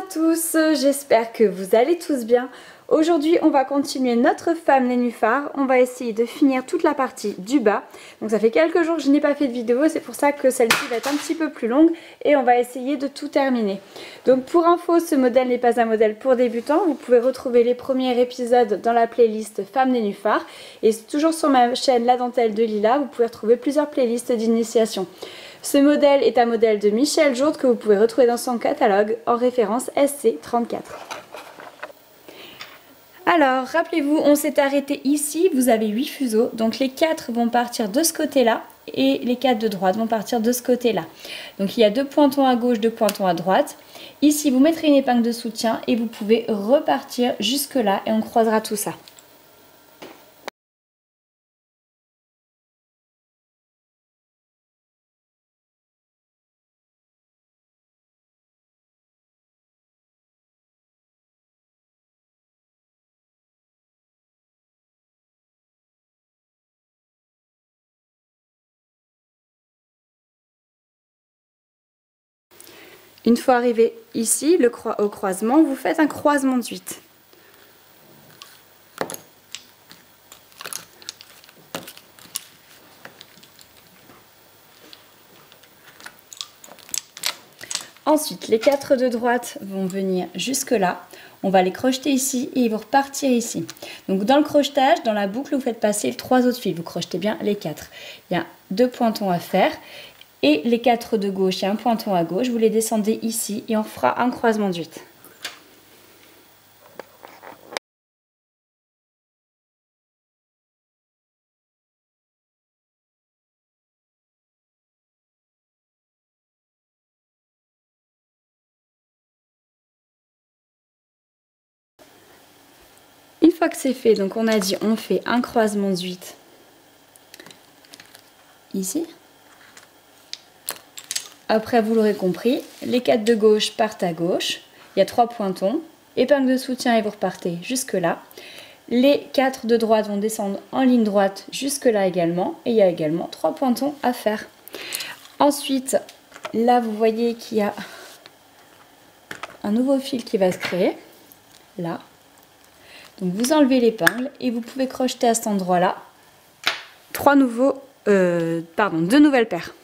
tous, j'espère que vous allez tous bien. Aujourd'hui, on va continuer notre femme nénuphar. On va essayer de finir toute la partie du bas. Donc ça fait quelques jours que je n'ai pas fait de vidéo, c'est pour ça que celle-ci va être un petit peu plus longue et on va essayer de tout terminer. Donc pour info, ce modèle n'est pas un modèle pour débutants. Vous pouvez retrouver les premiers épisodes dans la playlist femme nénuphar. Et toujours sur ma chaîne La Dentelle de Lila, vous pouvez retrouver plusieurs playlists d'initiation. Ce modèle est un modèle de Michel Jourde que vous pouvez retrouver dans son catalogue en référence SC34. Alors, rappelez-vous, on s'est arrêté ici, vous avez 8 fuseaux, donc les 4 vont partir de ce côté-là et les 4 de droite vont partir de ce côté-là. Donc il y a deux pointons à gauche, deux pointons à droite. Ici, vous mettrez une épingle de soutien et vous pouvez repartir jusque là et on croisera tout ça. Une fois arrivé ici, au croisement, vous faites un croisement de 8. Ensuite, les quatre de droite vont venir jusque là. On va les crocheter ici et ils vont repartir ici. Donc dans le crochetage, dans la boucle, vous faites passer trois autres fils. Vous crochetez bien les quatre. Il y a deux pointons à faire et les quatre de gauche, a un pointon à gauche, vous les descendez ici et on fera un croisement 8. Une fois que c'est fait, donc on a dit on fait un croisement 8 ici. Après, vous l'aurez compris, les quatre de gauche partent à gauche. Il y a trois pointons. Épingle de soutien et vous repartez jusque là. Les quatre de droite vont descendre en ligne droite jusque là également. Et il y a également trois pointons à faire. Ensuite, là vous voyez qu'il y a un nouveau fil qui va se créer. Là. Donc vous enlevez l'épingle et vous pouvez crocheter à cet endroit-là trois nouveaux, euh, pardon, deux nouvelles paires.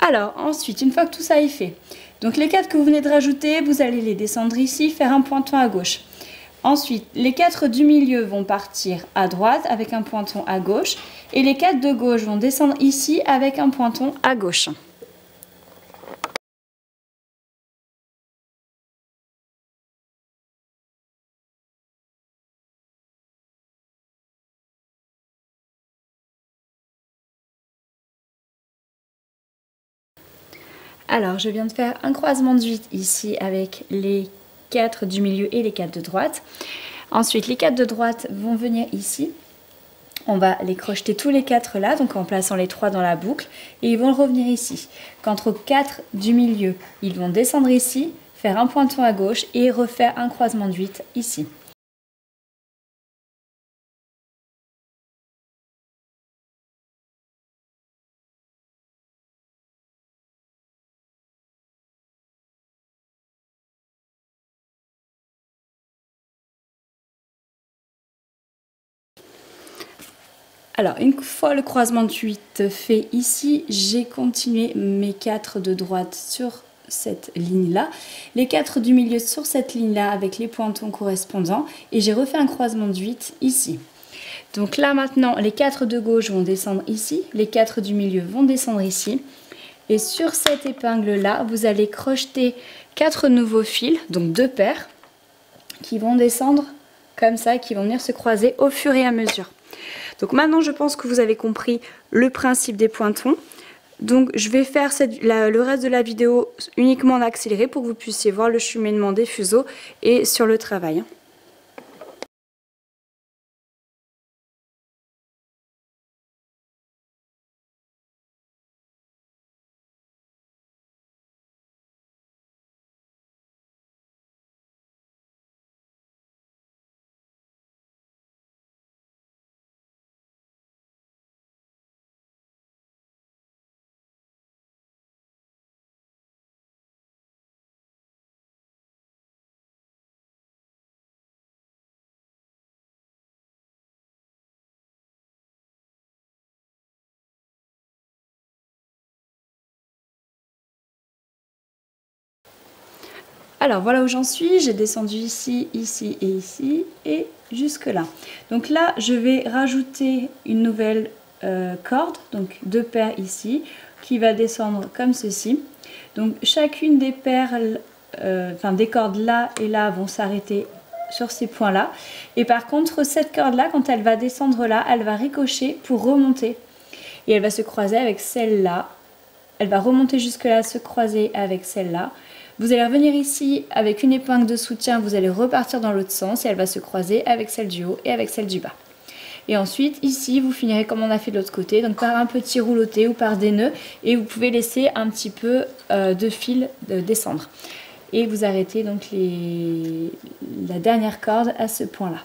Alors ensuite, une fois que tout ça est fait, donc les 4 que vous venez de rajouter, vous allez les descendre ici, faire un pointon à gauche. Ensuite, les 4 du milieu vont partir à droite avec un pointon à gauche. Et les 4 de gauche vont descendre ici avec un pointon à gauche. Alors, je viens de faire un croisement de 8 ici avec les 4 du milieu et les 4 de droite. Ensuite, les 4 de droite vont venir ici. On va les crocheter tous les 4 là, donc en plaçant les 3 dans la boucle. Et ils vont revenir ici. Quant aux 4 du milieu, ils vont descendre ici, faire un pointon à gauche et refaire un croisement de 8 ici. Alors, une fois le croisement de 8 fait ici, j'ai continué mes 4 de droite sur cette ligne-là, les 4 du milieu sur cette ligne-là avec les pointons correspondants et j'ai refait un croisement de 8 ici. Donc là maintenant, les 4 de gauche vont descendre ici, les 4 du milieu vont descendre ici. Et sur cette épingle-là, vous allez crocheter 4 nouveaux fils, donc deux paires, qui vont descendre comme ça, qui vont venir se croiser au fur et à mesure. Donc maintenant, je pense que vous avez compris le principe des pointons. Donc je vais faire le reste de la vidéo uniquement en accéléré pour que vous puissiez voir le cheminement des fuseaux et sur le travail. Alors voilà où j'en suis, j'ai descendu ici, ici et ici et jusque là. Donc là je vais rajouter une nouvelle euh, corde, donc deux paires ici, qui va descendre comme ceci. Donc chacune des perles, euh, enfin des cordes là et là vont s'arrêter sur ces points là. Et par contre cette corde là, quand elle va descendre là, elle va ricocher pour remonter. Et elle va se croiser avec celle-là. Elle va remonter jusque là, se croiser avec celle-là. Vous allez revenir ici avec une épingle de soutien, vous allez repartir dans l'autre sens et elle va se croiser avec celle du haut et avec celle du bas. Et ensuite, ici, vous finirez comme on a fait de l'autre côté, donc par un petit rouloté ou par des nœuds. Et vous pouvez laisser un petit peu euh, de fil descendre. Et vous arrêtez donc la dernière corde à ce point-là.